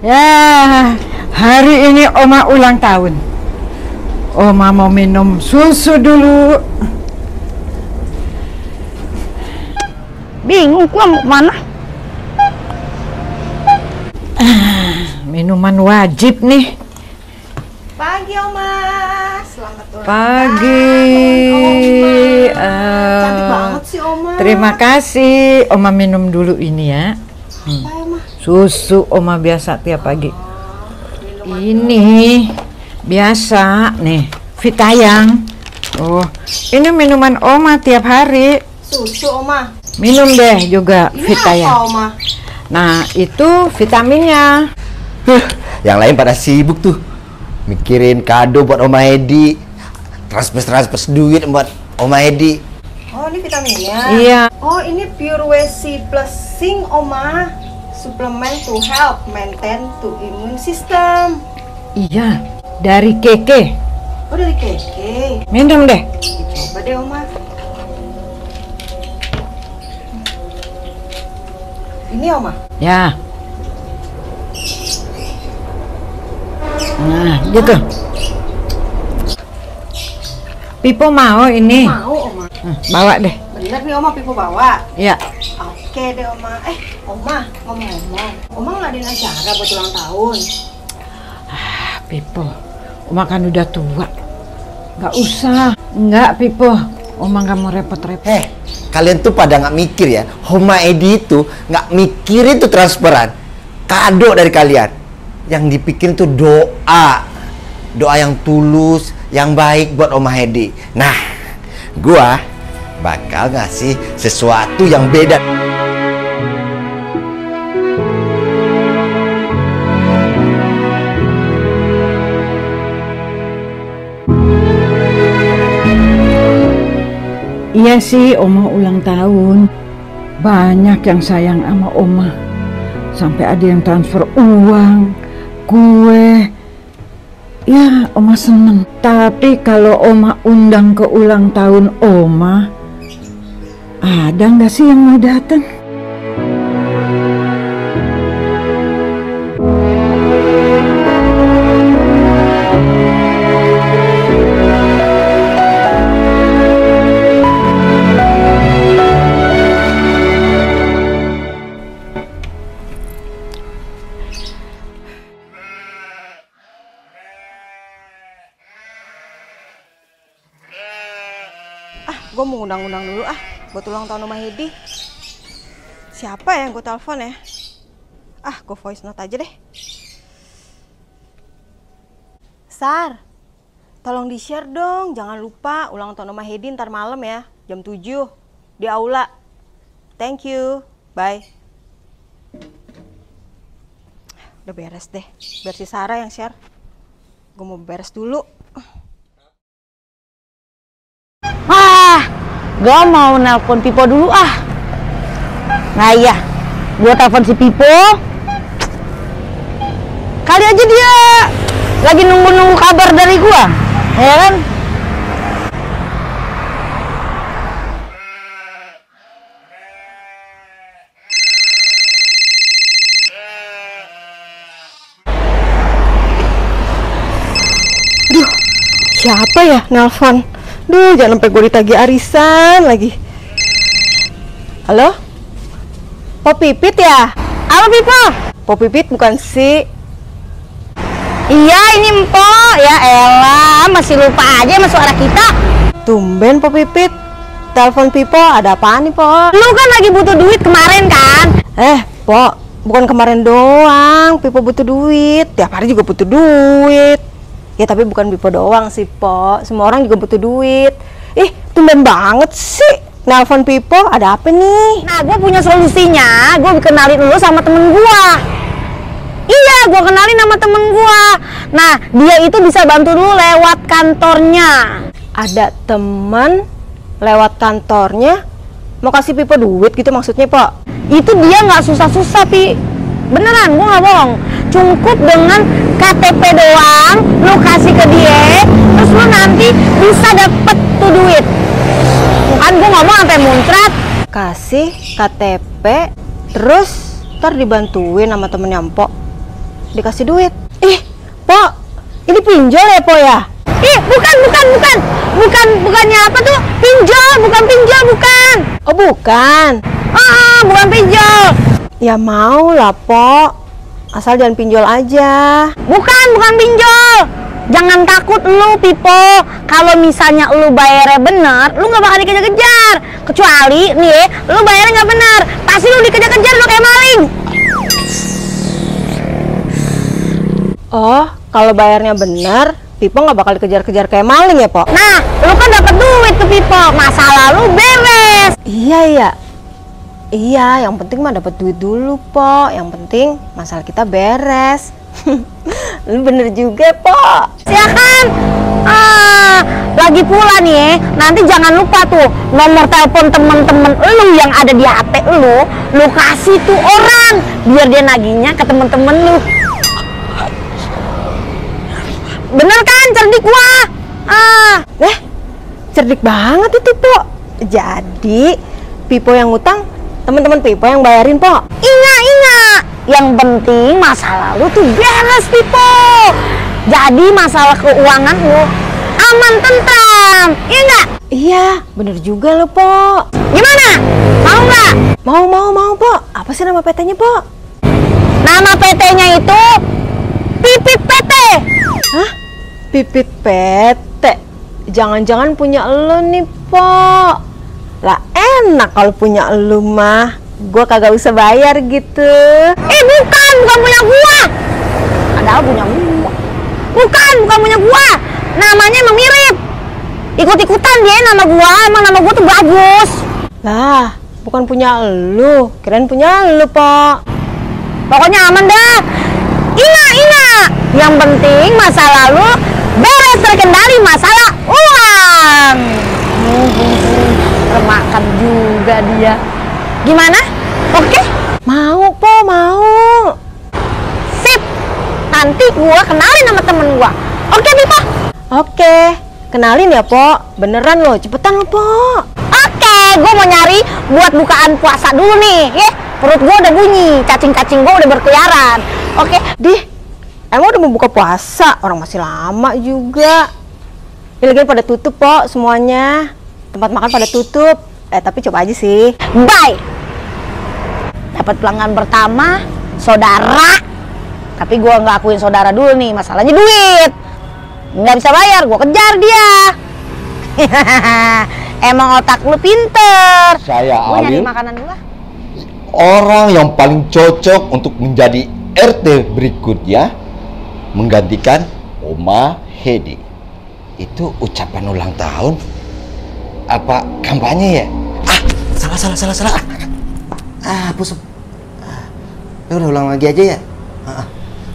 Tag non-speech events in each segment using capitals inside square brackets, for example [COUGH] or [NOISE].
Ya, hari ini Oma ulang tahun. Oma mau minum susu dulu. Bingung gua mau ke mana? Minuman wajib nih. Pagi Oma, selamat ulang Pagi. tahun Oma. Eh, Cantik banget sih Oma. Terima kasih. Oma minum dulu ini ya. Oma? Susu Oma biasa tiap pagi. Ini biasa nih, Vitayang. Oh, ini minuman Oma tiap hari. Susu Oma. Minum deh juga Ini apa Vitayang. Oma? Nah, itu vitaminnya. Huh, yang lain pada sibuk tuh mikirin kado buat Oma Edi transfer transfer duit buat Oma Edi Oh ini vitaminnya. Iya. Oh ini Pure WC Plus Zinc Oma. Suplemen to help maintain to immune system. Iya, dari Keke. Oh dari keke. Minum deh. Coba deh Oma. Ini Oma. Ya. Nah, gitu. Pipo mau ini. Mau Oma. Hmm, bawa deh. Bener nih Oma Pipo bawa. Ya. Oke deh Oma. Eh Oma ngomong-ngomong. Oma ngadain acara buat ulang tahun. Pipo, Oma kan udah tua. Nggak usah. Nggak, Pipo. Oma nggak mau repot-repot. eh kalian tuh pada nggak mikir ya Oma Edi itu nggak mikirin tuh transferan kado dari kalian yang dipikirin tuh doa doa yang tulus yang baik buat Oma Edi nah gua bakal ngasih sesuatu yang beda Iya sih, Oma ulang tahun. Banyak yang sayang sama Oma. Sampai ada yang transfer uang, kue. Ya, Oma seneng. Tapi kalau Oma undang ke ulang tahun Oma, ada nggak sih yang mau datang? Undang-undang dulu ah buat ulang tahun Oma Hedi. Siapa ya yang gue telepon ya? Ah, gue voice note aja deh. Sar, tolong di-share dong. Jangan lupa ulang tahun Oma Hedi ntar malam ya, jam 7 di aula. Thank you. Bye. Udah beres deh. Biar si Sarah yang share. Gue mau beres dulu. Ah, gua mau nelpon Pipo dulu ah. Nah iya, gua telepon si Pipo. Kali aja dia lagi nunggu-nunggu kabar dari gua, ya kan? Duh, siapa ya nelpon? Duh, jangan sampai gue ditagih arisan lagi. Halo? Pop Pipit ya? Halo Pipo. Pop Pipit bukan si Iya ini Empo, ya elah masih lupa aja sama suara kita. Tumben Pop Pipit. Telepon Pipo, ada apaan nih, Po? Lu kan lagi butuh duit kemarin kan? Eh, Po, bukan kemarin doang Pipo butuh duit. Tiap hari juga butuh duit. Ya tapi bukan Pipo doang sih, Po. Semua orang juga butuh duit. Ih, tumben banget sih. Nelpon Pipo, ada apa nih? Nah, gue punya solusinya. Gue kenalin lu sama temen gue. Iya, gue kenalin sama temen gue. Nah, dia itu bisa bantu lu lewat kantornya. ada teman lewat kantornya mau kasih Pipo duit gitu maksudnya, Pak? Itu dia nggak susah-susah, Pi. Beneran, gue nggak bohong. Cukup dengan KTP doang, lu kasih ke dia, terus lu nanti bisa dapet tuh duit. Kan gue ngomong sampai muncrat. Kasih KTP terus ntar dibantuin sama temennya Empok. dikasih duit. Ih, Po, ini pinjol ya, Po ya? Ih, bukan, bukan, bukan. Bukan, bukannya apa tuh? Pinjol, bukan pinjol, bukan. Oh, bukan. Ah, bukan pinjol. Ya mau lah, Po. Asal jangan pinjol aja. Bukan, bukan pinjol. Jangan takut lu, Pipo. Kalau misalnya lu bayarnya bener, lu nggak bakal dikejar-kejar. Kecuali nih, lu bayarnya nggak bener, pasti lu dikejar-kejar lu kayak maling. Oh, kalau bayarnya bener, Pipo nggak bakal dikejar-kejar kayak maling ya, Po? Nah, lu kan dapat duit tuh, Pipo. Masalah lu beres. Iya, iya. Iya, yang penting mah dapat duit dulu, Po. Yang penting masalah kita beres. [LAUGHS] Lu bener juga, Po. Ya kan? Ah, lagi pula nih, ya, nanti jangan lupa tuh nomor telepon temen-temen lu yang ada di HP lu, lu kasih tuh orang biar dia nagihnya ke temen-temen lu. Bener kan, cerdik gua? Ah, Eh, cerdik banget itu, Po. Jadi, Pipo yang ngutang, teman-teman Pipo yang bayarin, Po. ingat ingat. Yang penting masalah lu tuh beres, Pipo. Jadi masalah keuangan lu aman tentram, iya nggak? Iya, bener juga lo, Po. Gimana? Mau nggak? Mau, mau, mau, Po. Apa sih nama PT-nya, Po? Nama PT-nya itu Pipit PT. Hah? Pipit PT. Jangan-jangan punya lo nih, Po. Lah enak kalau punya lo mah. Gua kagak usah bayar gitu. Eh bukan, bukan punya gua. Padahal punya gua. Bukan, bukan punya gua. Namanya emang mirip. Ikut-ikutan dia nama gua, emang nama gua tuh bagus. Lah, bukan punya lo. Kirain punya lo, Po. Pokoknya aman dah. Ingat, ingat. Yang penting masa lalu beres terkendali masalah uang. Termakan juga dia. Gimana? Oke? Mau, Po, mau. Sip. Nanti gua kenalin sama temen gua. Oke, Pipa? Oke, kenalin ya, Po. Beneran lo, cepetan lo, Po. Oke, gua mau nyari buat bukaan puasa dulu nih, ya. Perut gua udah bunyi, cacing-cacing gua udah berkeliaran. Oke, Di, emang udah mau buka puasa? Orang masih lama juga. Ini lagi pada tutup, Po, semuanya. Tempat makan pada tutup. Eh, tapi coba aja sih. bye. Dapat pelanggan pertama, saudara. Tapi gua nggak akuin saudara dulu nih, masalahnya duit. Nggak bisa bayar, gua kejar dia. [LAUGHS] Emang otak lu pinter. Saya Gua nyari makanan dulu orang yang paling cocok untuk menjadi RT berikutnya menggantikan Oma Hedi. Itu ucapan ulang tahun? Apa kampanye ya? Ah, salah, salah, salah, salah. Ah, hapus. Ah, ya udah ulang lagi aja ya. Ah, ah.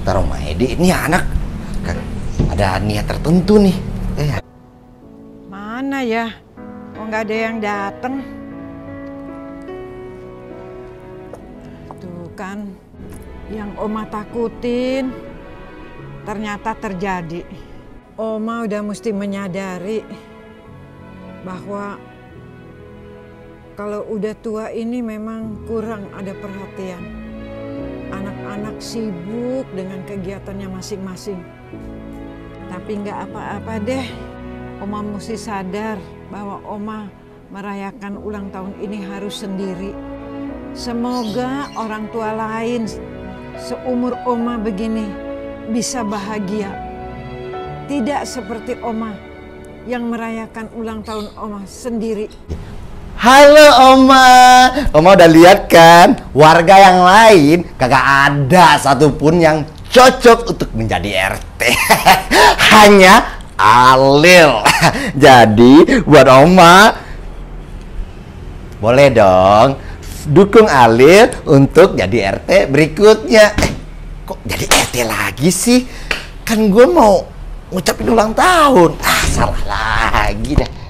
Ntar Oma Edi, ini anak kan ada niat tertentu nih. Eh, Mana ya? Kok nggak ada yang datang? Tuh kan, yang Oma takutin ternyata terjadi. Oma udah mesti menyadari bahwa kalau udah tua ini memang kurang ada perhatian. Anak-anak sibuk dengan kegiatannya masing-masing. Tapi nggak apa-apa deh. Oma mesti sadar bahwa Oma merayakan ulang tahun ini harus sendiri. Semoga orang tua lain seumur Oma begini bisa bahagia. Tidak seperti Oma yang merayakan ulang tahun Oma sendiri. Halo Oma, Oma udah lihat kan? Warga yang lain kagak ada satupun yang cocok untuk menjadi RT. [LAUGHS] Hanya Alil. [LAUGHS] Jadi buat Oma, boleh dong dukung Alil untuk jadi RT berikutnya. Eh, kok jadi RT lagi sih? Kan gue mau ngucapin ulang tahun. Ah, salah lagi dah.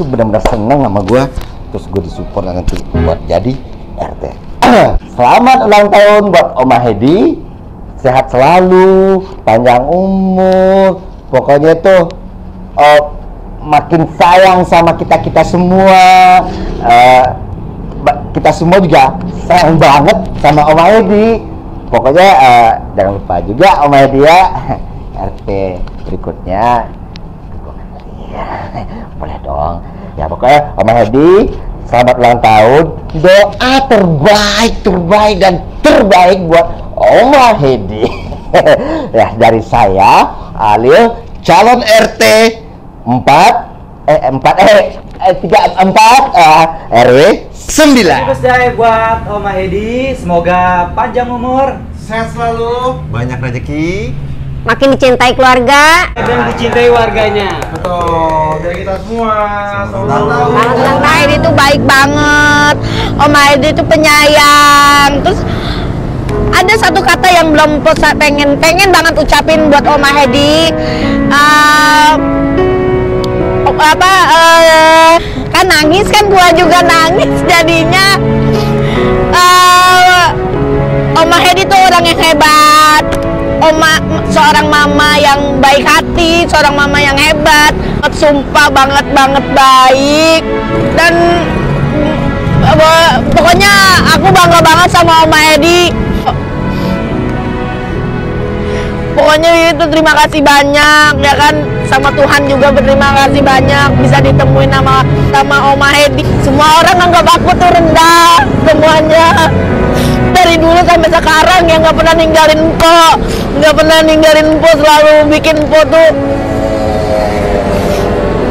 Tuh benar-benar seneng sama gue terus gue disupport nanti buat jadi RT [CLEARS THROAT] selamat ulang tahun buat Oma Hedi. Sehat selalu panjang umur. Pokoknya tuh eh, makin sayang sama kita kita semua. Ba- kita semua juga sayang banget sama Oma Hedi. Pokoknya eh, jangan lupa juga Oma Hedi ya. [LAUGHS] RT berikutnya Iya, [LAUGHS] boleh dong. Ya pokoknya Om Hedi, selamat ulang tahun. Doa terbaik, terbaik dan terbaik buat Om Hedi. [LAUGHS] ya dari saya, Alil, calon RT 4 eh 4 eh eh, 3 4 eh, RW 9. Birthday buat Oma Hedi, semoga panjang umur, Sehat selalu, banyak rezeki. Makin dicintai keluarga. dan dicintai warganya. Betul, dari kita semua. Selamat tahun. Banget Om Edi itu baik banget. Om Edi itu penyayang. Terus ada satu kata yang belum pengen pengen banget ucapin buat Om Hedi. Eh, oh, apa eh, kan nangis kan gua juga nangis jadinya. Eh, Oma Hedi tuh orang yang hebat. Oma seorang mama yang baik hati, seorang mama yang hebat. Sumpah banget banget baik dan apa- pokoknya aku bangga banget sama Oma Edi. Pokoknya itu terima kasih banyak ya kan? Sama Tuhan juga berterima kasih banyak. Bisa ditemuin sama sama Oma Hedi. Semua orang anggap aku tuh rendah semuanya. Dari dulu sampai sekarang yang nggak pernah ninggalin Po. Nggak pernah ninggalin Po selalu bikin Po tuh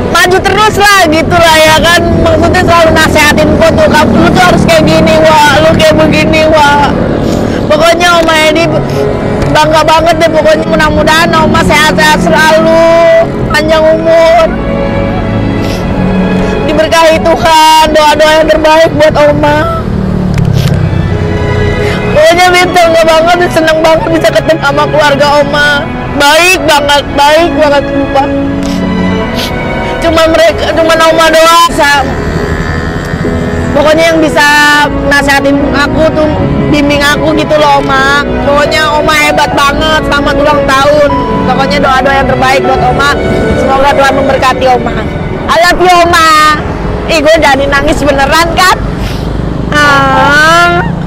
maju terus lah gitu lah ya kan? Maksudnya selalu nasehatin Po tuh kamu tuh harus kayak gini wah lu kayak begini wah pokoknya Oma Edi bangga banget deh pokoknya mudah-mudahan Oma sehat-sehat selalu panjang umur diberkahi Tuhan doa-doa yang terbaik buat Oma Pokoknya minta nggak banget, seneng banget bisa ketemu sama keluarga Oma. Baik banget, baik banget sumpah. Cuma mereka, cuma Oma doang bisa. Pokoknya yang bisa nasehatin aku tuh bimbing aku gitu loh Oma pokoknya Oma hebat banget selamat ulang tahun. Pokoknya doa-doa yang terbaik buat Oma. Semoga Tuhan memberkati Oma. I love you Oma. Ih gue jadi nangis beneran kan? Ah.